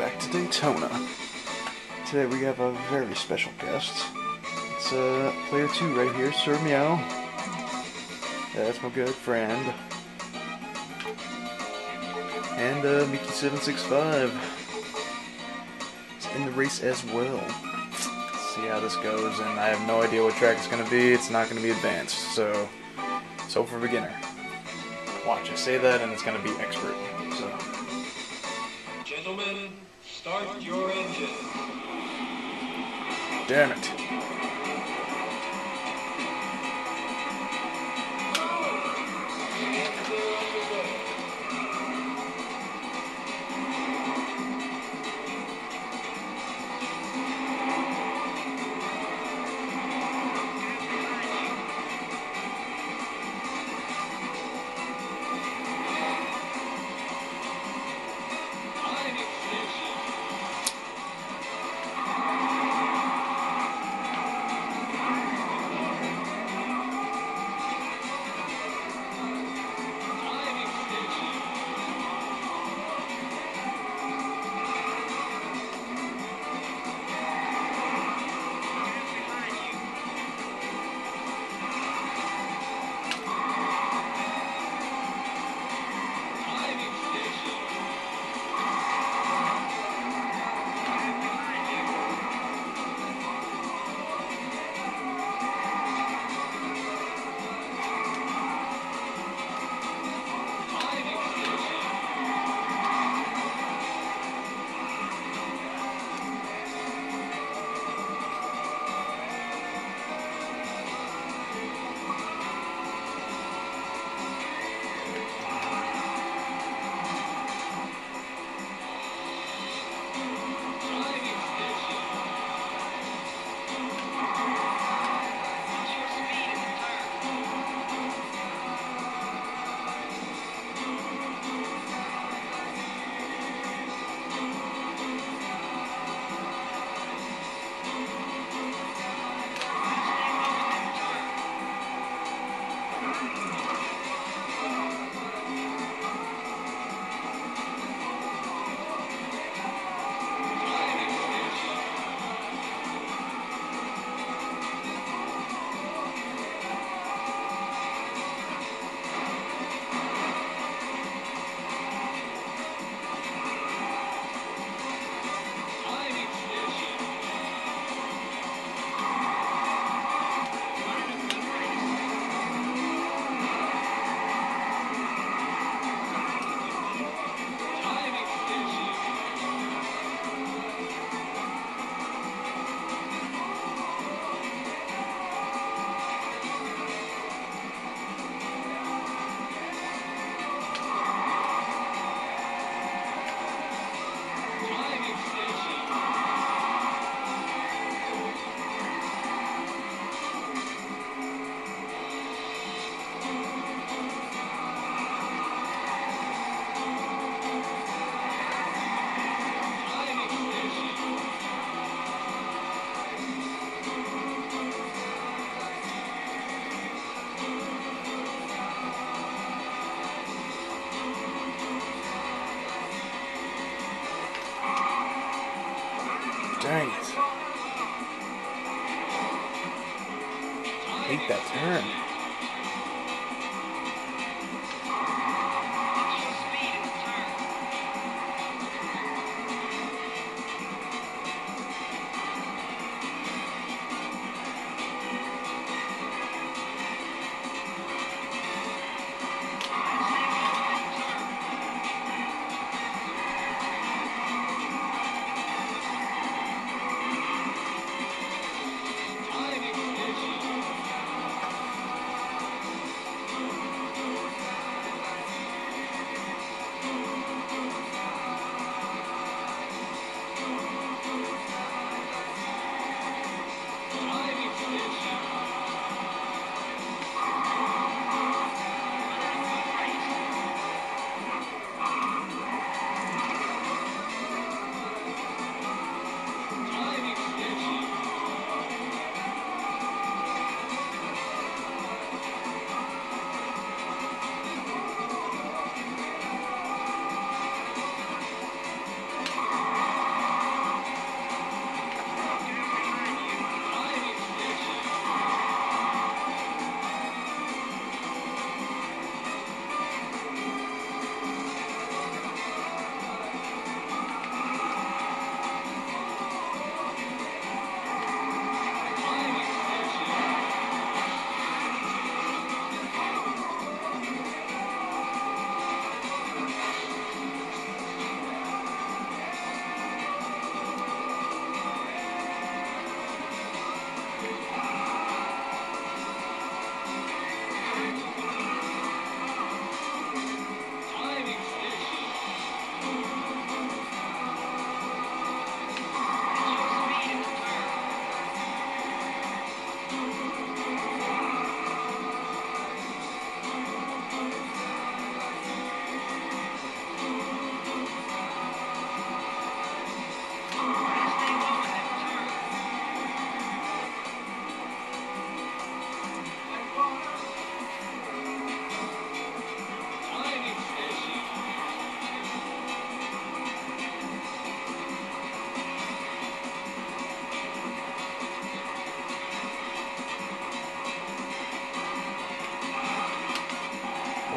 back to Daytona. Today we have a very special guest. It's uh, player two right here, Sir Meow. That's my good friend. And uh, Miki765 is in the race as well. Let's see how this goes, and I have no idea what track it's going to be. It's not going to be advanced, so so for beginner. Watch, I say that, and it's going to be expert. So. Gentlemen, start your engine. Damn it. Dang it. Hate that turn.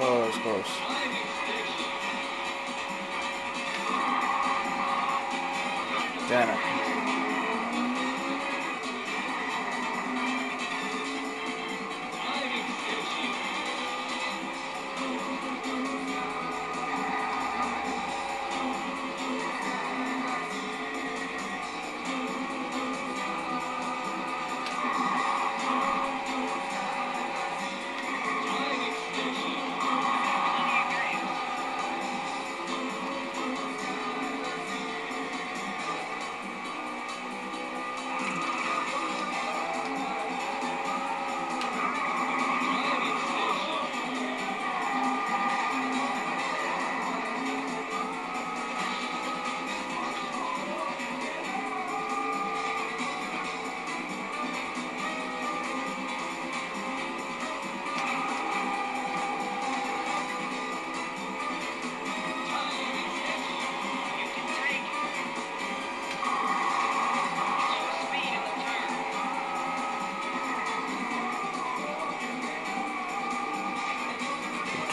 Oh, that was close. Damn it.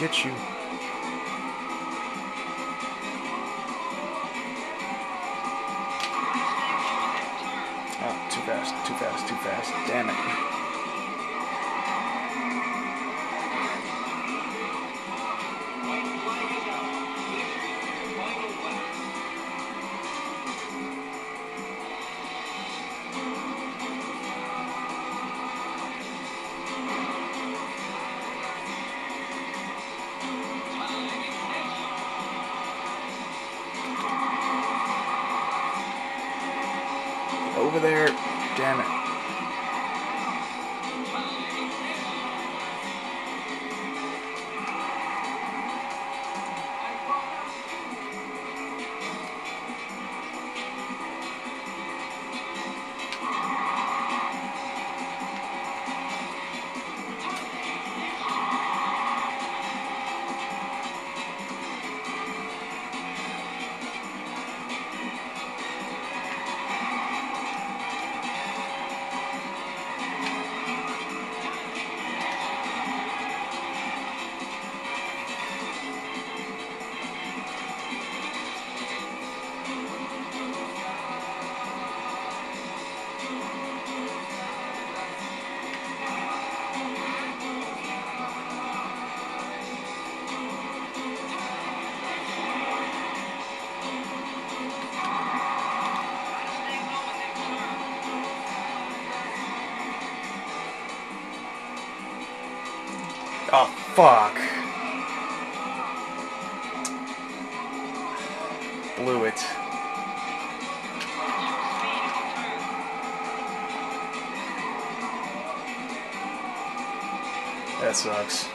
Get you. Oh, too fast, too fast, too fast. Damn it. Over there. Damn it. Oh, fuck. Blew it. That sucks.